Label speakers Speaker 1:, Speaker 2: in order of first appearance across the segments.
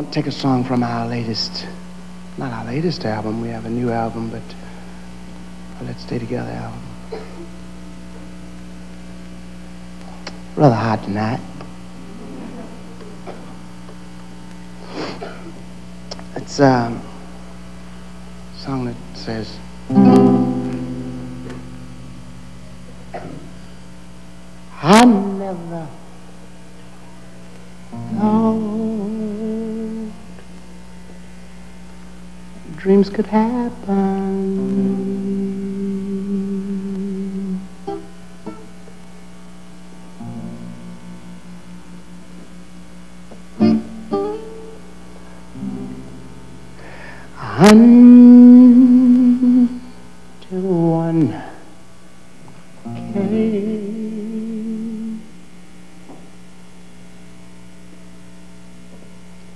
Speaker 1: want to take a song from our latest, not our latest album, we have a new album, but Let's Stay Together album. Rather hot tonight. It's um, a song that says, I never thought dreams could happen. Until one came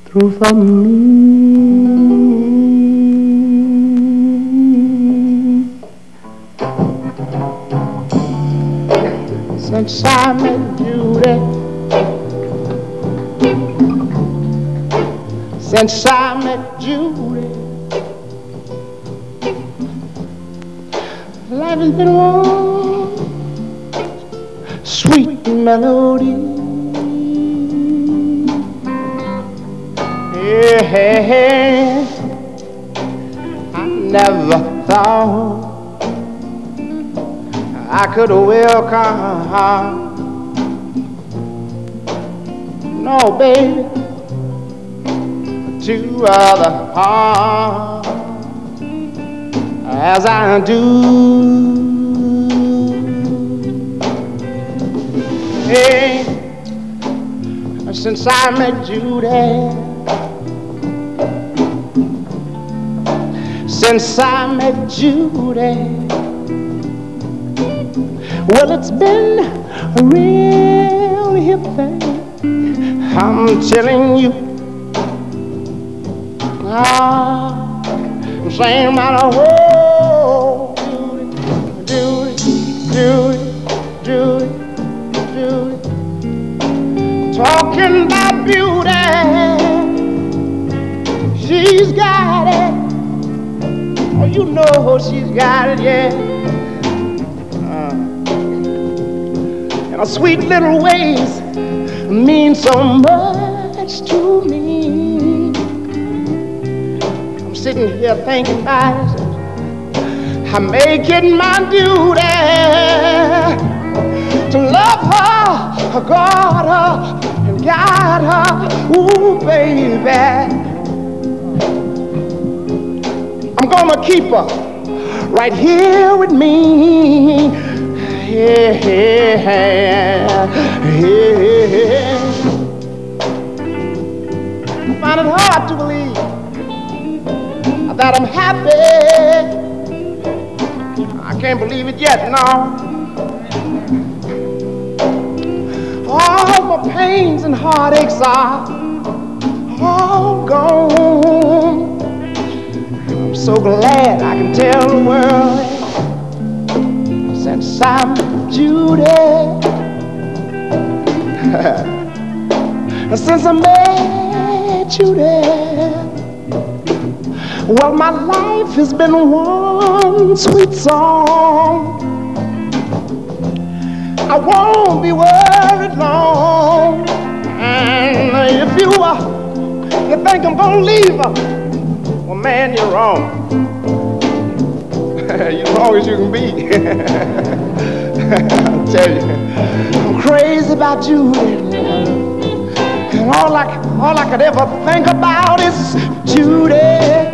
Speaker 1: through for me. I met Judy, since I met Judy, life has been one sweet melody. Yeah, I never thought I could well welcome. No, baby, to other hearts as I do. Hey, since I met Judy. since I met Judy. Well, it's been a real hip thing. I'm telling you. Ah, same matter whoa, Judy, Judy, Judy, Judy, Judy. Talking about beauty, she's got it. Oh, you know she's got it, yeah. And her sweet little ways mean so much to me. I'm sitting here thinking about it. I make it my duty to love her, guard her, and guide her. Ooh, baby. I'm gonna keep her right here with me. Yeah, I find it hard to believe that I'm happy. I can't believe it yet, no. All my pains and heartaches are all gone I'm so glad I can tell the world since I'm Judy. since I met Judy. Well, my life has been one sweet song. I won't be worried long. And if you, uh, you think I'm gonna leave her, well, man, you're wrong. you're wrong as you can be. I tell you, I'm crazy about you. And all I, all I could ever think about is Judy.